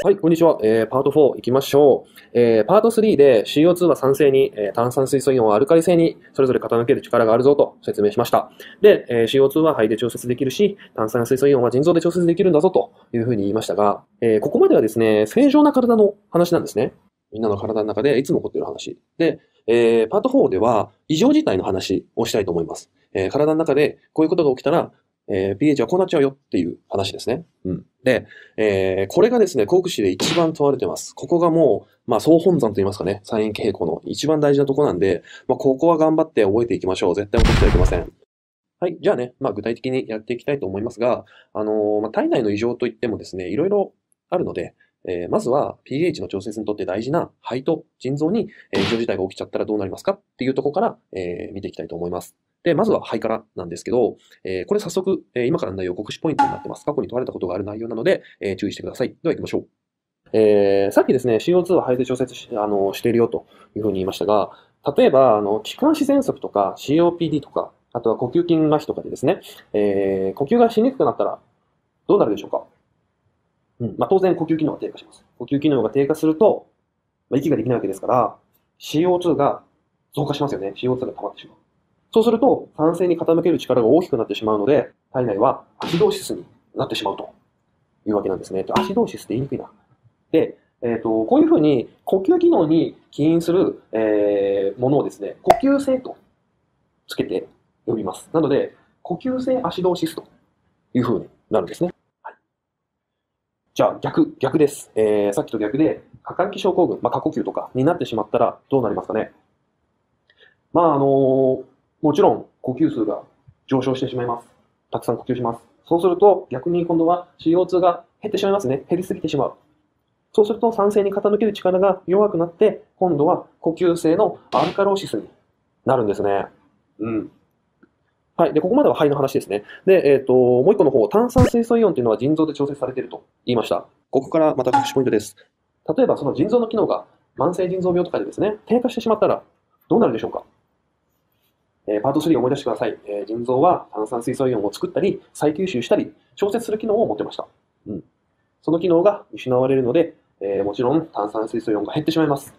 はい、こんにちは。えー、パート4行きましょう。えー、パート3で CO2 は酸性に、えー、炭酸水素イオンはアルカリ性にそれぞれ傾ける力があるぞと説明しました。で、えー CO2 は肺で調節できるし、炭酸水素イオンは腎臓で調節できるんだぞというふうに言いましたが、えーここまではですね、正常な体の話なんですね。みんなの体の中でいつも起こっている話。で、えーパート4では異常事態の話をしたいと思います。えー体の中でこういうことが起きたら、えー pH はこうなっちゃうよっていう話ですね。うん。で、えーこれがですね、国試で一番問われてます。ここがもう、まあ、総本山と言いますかね、三円傾向の一番大事なとこなんで、まあ、ここは頑張って覚えていきましょう。絶対落としてはいけません。はい。じゃあね、まあ、具体的にやっていきたいと思いますが、あのーまあ、体内の異常といってもですね、いろいろあるので、えーまずは pH の調節にとって大事な肺と腎臓に、異常事態が起きちゃったらどうなりますかっていうところから、えー見ていきたいと思います。で、まずは肺からなんですけど、えーこれ早速、えー今からの内容、国試ポイントになってます。過去に問われたことがある内容なので、えー注意してください。では行きましょう。えーさっきですね、CO2 は肺で調節しあのしているよというふうに言いましたが、例えば、あの、気管支喘息とか COPD とか、あとは呼吸筋麻痺とかでですね、えー呼吸がしにくくなったらどうなるでしょうか？うん。まあ、当然呼吸機能が低下します。呼吸機能が低下すると、まあ、息ができないわけですから、CO2 が増加しますよね。CO2 が溜まってしまう。そうすると、酸性に傾ける力が大きくなってしまうので、体内はアシドーシスになってしまうというわけなんですね。アシドーシスって言いにくいな。で、えっ、と、こういうふうに呼吸機能に起因する、えーものをですね、呼吸性とつけて呼びます。なので、呼吸性アシドーシスというふうになるんですね。はい、じゃあ、逆、逆です。えーさっきと逆で、過換気症候群、まあ、過呼吸とかになってしまったらどうなりますかね。まあ、あのーもちろん呼吸数が上昇してしまいます。たくさん呼吸します。そうすると逆に今度は CO2 が減ってしまいますね。減りすぎてしまう。そうすると酸性に傾ける力が弱くなって、今度は呼吸性のアルカローシスになるんですね。うん。はい。で、ここまでは肺の話ですね。で、えっ、と、もう一個の方、炭酸水素イオンというのは腎臓で調節されていると言いました。ここからまた隠しポイントです。例えばその腎臓の機能が慢性腎臓病とかでですね、低下してしまったらどうなるでしょうか？えーパート3を思い出してください。え腎臓は炭酸水素イオンを作ったり、再吸収したり、調節する機能を持ってました。うん。その機能が失われるので、えもちろん炭酸水素イオンが減ってしまいます。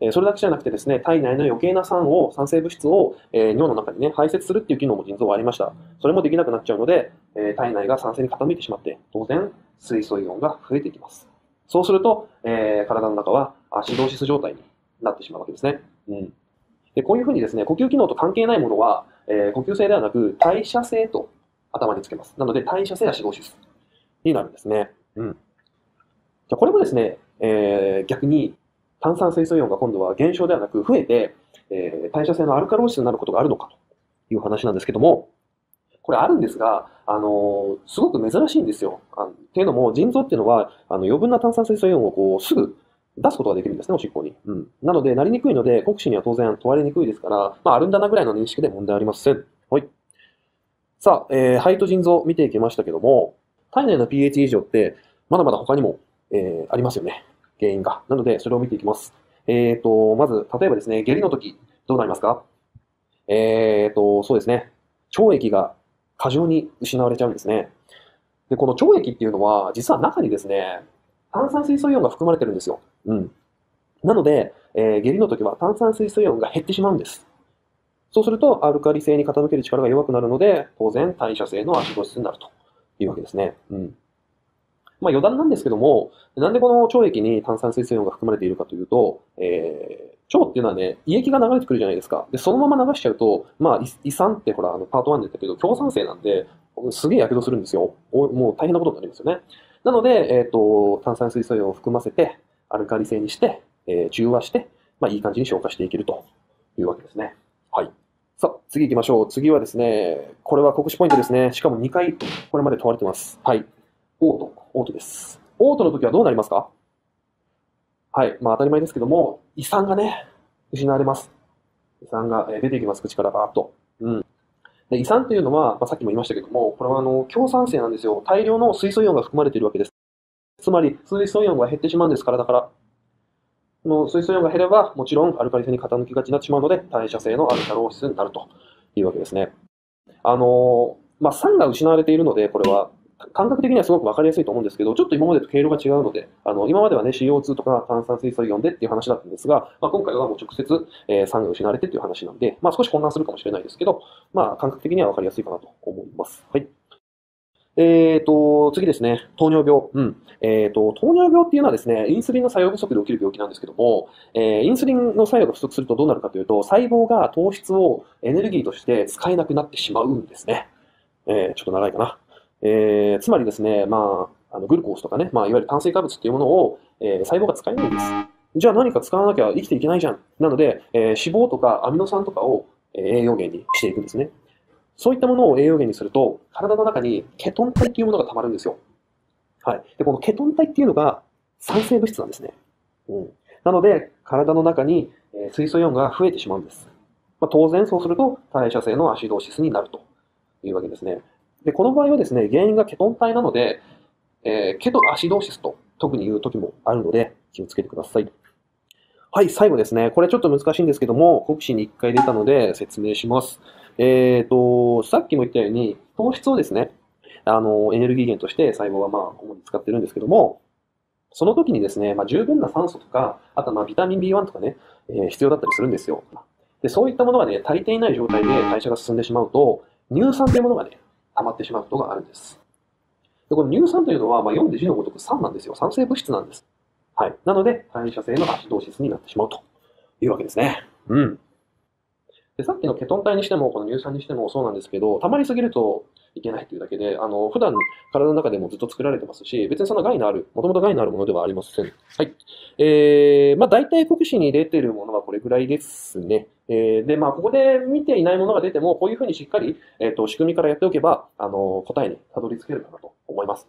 えそれだけじゃなくてですね、体内の余計な酸を、酸性物質を、え尿の中にね、排泄するっていう機能も腎臓はありました。それもできなくなっちゃうので、え体内が酸性に傾いてしまって、当然、水素イオンが増えていきます。そうすると、えー体の中はアシドーシス状態になってしまうわけですね。うん。で、こういうふうにですね、呼吸機能と関係ないものは、えー呼吸性ではなく代謝性と頭につけます。なので、代謝性アシドーシスになるんですね。うん。じゃ、これもですね、えー逆に炭酸水素イオンが今度は減少ではなく増えて、えー代謝性のアルカローシスになることがあるのかという話なんですけども、これあるんですが、あのーすごく珍しいんですよ。あのっていうのも、腎臓っていうのは、あの余分な炭酸水素イオンをこうすぐ出すことができるんですね、おしっこに。うん。なので、なりにくいので、国試には当然問われにくいですから、まあ、あるんだなぐらいの認識で問題ありません。はい。さあ、えー肺と腎臓見ていきましたけども、体内の pH 異常って、まだまだ他にも、えーありますよね。原因が。なので、それを見ていきます。えっ、と、まず、例えばですね、下痢の時、どうなりますか？えっ、と、そうですね。腸液が過剰に失われちゃうんですね。で、この腸液っていうのは、実は中にですね、炭酸水素イオンが含まれてるんですよ。うん。なので、えー下痢の時は炭酸水素イオンが減ってしまうんです。そうすると、アルカリ性に傾ける力が弱くなるので、当然、代謝性のアシドーシスになるというわけですね。うん。まあ余談なんですけども、なんでこの腸液に炭酸水素イオンが含まれているかというと、えー腸っていうのはね、胃液が流れてくるじゃないですか。で、そのまま流しちゃうと、まあ、胃酸ってほら、あの、パート1で言ったけど、強酸性なんで、すげえ火傷するんですよ。もう大変なことになりますよね。なので、えっ、と、炭酸水素イオンを含ませて、アルカリ性にして、えー中和して、まあ、いい感じに消化していけるというわけですね。はい。さあ、次行きましょう。次はですね、これは国試ポイントですね。しかも2回、これまで問われてます。はい。オート、オートです。オートの時はどうなりますか？はい。まあ当たり前ですけども、胃酸がね、失われます。胃酸がえ出ていきます、口からバーッと。うん。で胃酸っていうのは、まあ、さっきも言いましたけども、これはあの、強酸性なんですよ。大量の水素イオンが含まれているわけです。つまり、水素イオンが減ってしまうんです、体から。この水素イオンが減れば、もちろんアルカリ性に傾きがちになってしまうので、代謝性のアルカローシスになるというわけですね。あの、まあ、酸が失われているので、これは、感覚的にはすごくわかりやすいと思うんですけど、ちょっと今までと経路が違うので、あの、今まではね、CO2 とか炭酸水素イオンでっていう話だったんですが、まあ、今回はもう直接、えー、酸が失われてっていう話なんで、まあ、少し混乱するかもしれないですけど、まあ、感覚的にはわかりやすいかなと思います。はい。えっ、ー、と、次ですね。糖尿病。うん。えっ、ー、と、糖尿病っていうのはですね、インスリンの作用不足で起きる病気なんですけども、えー、インスリンの作用が不足するとどうなるかというと、細胞が糖質をエネルギーとして使えなくなってしまうんですね。えー、ちょっと長いかな。えー、つまりですね、まあ、あのグルコースとかね、まあ、いわゆる炭水化物っていうものを、えー、細胞が使えないんです。じゃあ何か使わなきゃ生きていけないじゃん。なので、えー、脂肪とかアミノ酸とかを、えー、栄養源にしていくんですね。そういったものを栄養源にすると、体の中にケトン体っていうものが溜まるんですよ。はい。で、このケトン体っていうのが酸性物質なんですね。うん。なので、体の中に、水素イオンが増えてしまうんです。まあ、当然そうすると代謝性のアシドーシスになるというわけですね。で、この場合はですね、原因がケトン体なので、えー、ケトアシドーシスと特に言う時もあるので気をつけてください。はい、最後ですね。これちょっと難しいんですけども、国試に1回出たので説明します。えっ、ー、と、さっきも言ったように、糖質をですね、あの、エネルギー源として細胞はまあ、主に使ってるんですけども、その時にですね、まあ、十分な酸素とか、あとまあビタミン B1 とかね、えー、必要だったりするんですよ。で、そういったものがね、足りていない状態で代謝が進んでしまうと、乳酸というものがね、溜まってしまうことがあるんです。でこの乳酸というのは、まあ、読んで字のごとく酸なんですよ。酸性物質なんです。はい。なので、代謝性のアシドーシスになってしまうというわけですね。うん。で、さっきのケトン体にしても、この乳酸にしてもそうなんですけど、溜まりすぎるといけないというだけで、あの、普段体の中でもずっと作られてますし、別にそんな害のある、もともと害のあるものではありません。はい。えー、まあ大体国試に出てるものはこれぐらいですね。えー、で、まあここで見ていないものが出ても、こういうふうにしっかり、えっ、ー、と、仕組みからやっておけば、あの、答えにたどり着けるかなと思います。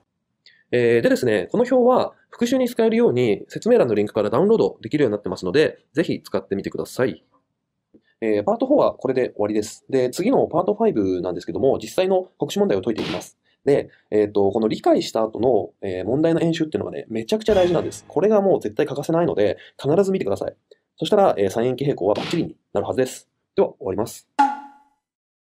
えー、でですね、この表は復習に使えるように説明欄のリンクからダウンロードできるようになってますので、ぜひ使ってみてください。えー、パート4はこれで終わりです。で、次のパート5なんですけども、実際の国試問題を解いていきます。で、えっ、ー、と、この理解した後の、えー、問題の演習っていうのがね、めちゃくちゃ大事なんです。これがもう絶対欠かせないので、必ず見てください。そしたら、えー、三円形平行はバッチリになるはずです。では、終わります。